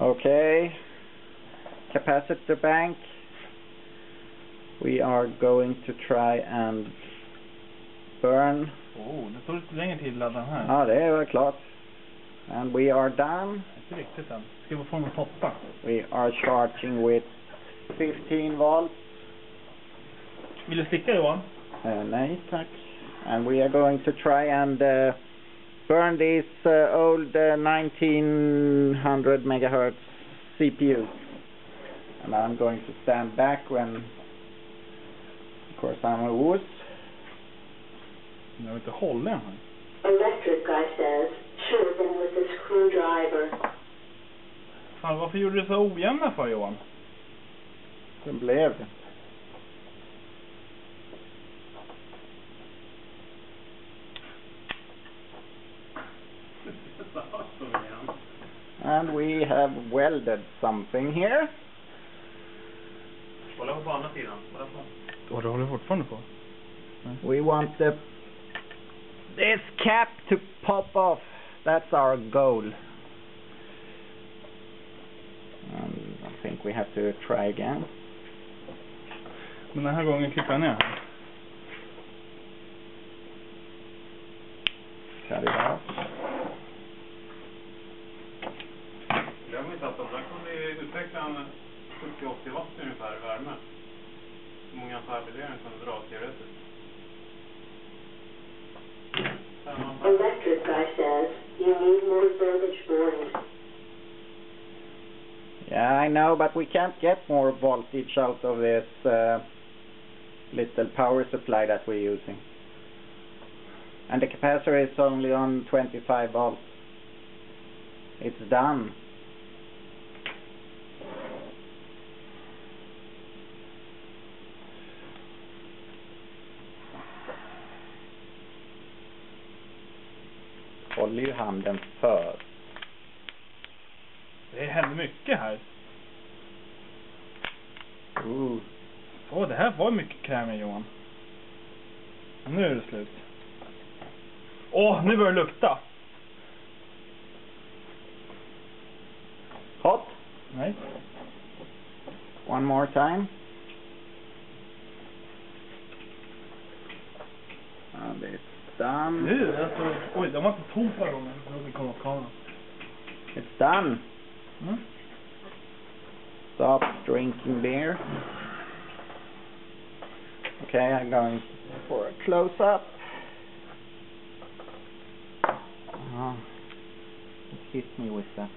Okay. Capacitor bank. We are going to try and burn. Oh, det står lite längre till ladda här. Ja, det är klart. And we are done. Inte riktigt än. Ska vi få den att poppa? We are charging with 15 volts. Vill du slicka Johan? Uh, nej, tack. And we are going to try and uh, burn this uh, old uh, 1900 megahertz CPU. And I'm going to stand back when, of course, I'm a wuss. Jag vill inte hålla den här. Electric guy says, should have been with a screwdriver. Fan, varför gjorde du så ojämna för Johan? Den blev det. And we have welded something here. Kolla på andra sidan. Kolla på. Och du håller fortfarande på? We want the this cap to pop off. That's our goal. And I think we have to try again. Men den här gången kickar jag ner här. Cut it off. Glöm inte att de där kunde ju utveckla en 70-80 watt ungefär värme. Hur många ampere blir det den kunde dra teoretiskt? Electric guy says, you need more voltage boards. Yeah, I know, but we can't get more voltage out of this uh, little power supply that we're using. And the capacitor is only on 25 volts. It's done. Håller ju handen för. Det händer mycket här. Ooh. Åh, det här var mycket kräm i Johan. Nu är det slut. Åh, nu börjar det lukta. Hot. Nej. One more time. Done. Nu, alltså, oj, den var inte tom förra gången. Nu vi kom åt kameran. It's done. Mm. Stop drinking beer. Okay, I'm going for a close-up. Oh, it hit me with that.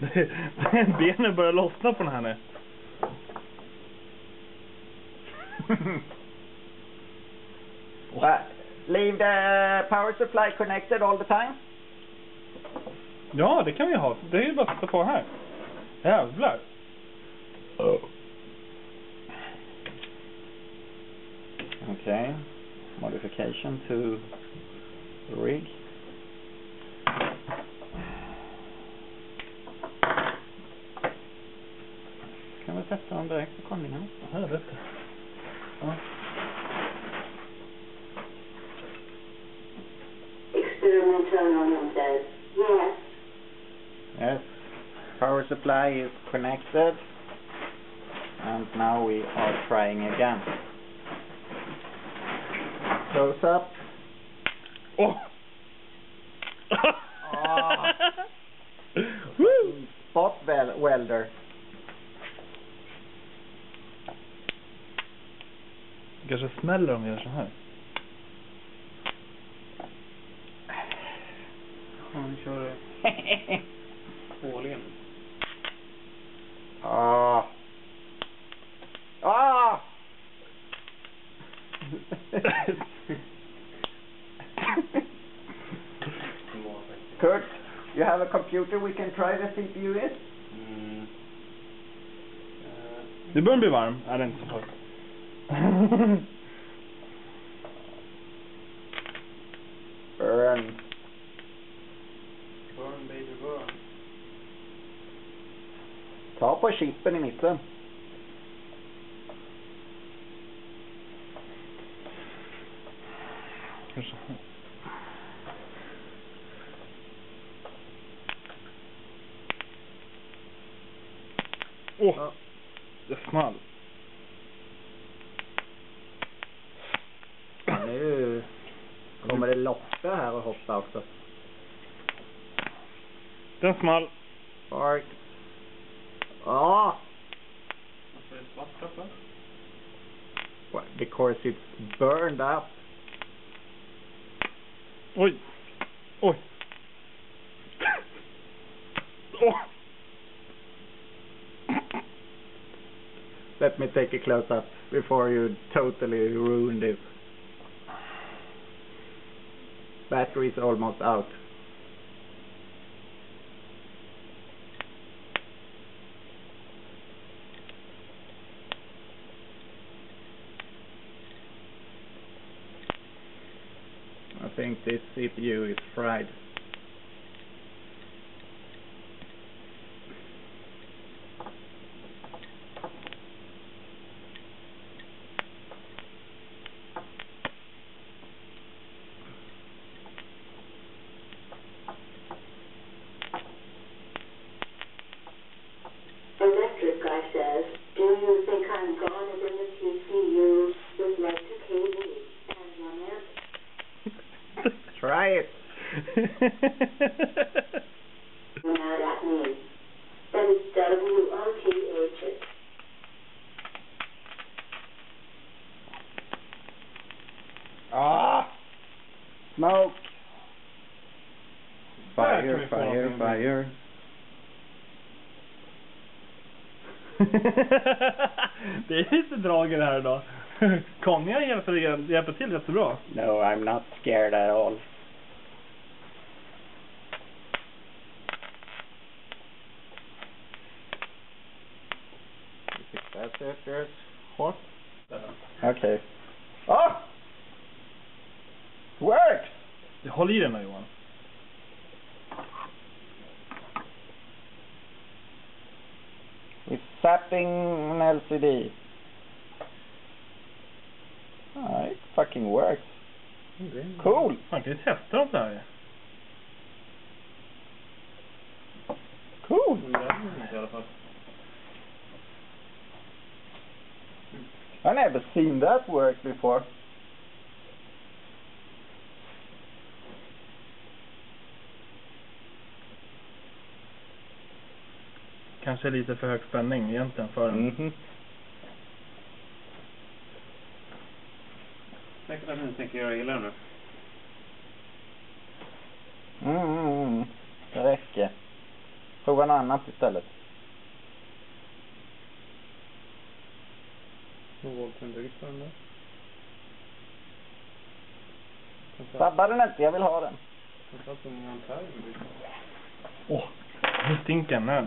Benen börjar lossna på den här nu. Uh, leave the power supply connected all the time. Ja, det kan vi ha. Det är ju bara att sätta på här. Jävlar. Okay, modification to rig. Kan vi sätta dem direkt på kollingen? Ja, det. Ja. Experimental element says, yes. Yes, power supply is connected. And now we are trying again. Close up. Åh! Ah. Woo! Spot wel- welder. Kanske smäller om vi gör så här. Ja, vi kör årligen. Ah. Ah! Kurt, you have a computer we can try the CPU with? Mm. Eh, Det börjar bli varm. Nej, det är inte så farligt. burn. Burn, baby, burn. Ta på chippen i mitten. Kanske. Åh! Oh, ja. Det small. Kommer det Loppe här och hoppa också. Den small. Park. Ja! Varför är det svart för? Well, Because it's burned up. Oj! Oj! Åh! Let me take a close up before you totally ruin this. Battery is almost out. I think this CPU is fried. Electric guy says, do you think I'm gone in the TCU with like 2 kV and lament? Try it. You're mad at me. That is W-O-T-H. Ah! Smoke! Fire, fire, fire. det är lite drag i det här idag. Konja hjälper, hjälper till jättebra. No, I'm not scared at all. That's it, there's what? Uh-huh. Okay. Ah! Oh! Works! Håll i den här Johan. It's zapping an LCD. Ah, it fucking works. Cool! Man kan ju testa dem där. Cool! I never seen that work before. Kanske lite för hög spänning egentligen för den. Mhm. Säkert att ni tänker göra illa nu. Mm, mm, mm. Det räcker. Prova något annat istället. Vad var det byggt för den där? Sabba den inte, jag vill ha den. Framförallt hur många ampere. Åh, nu stinker den.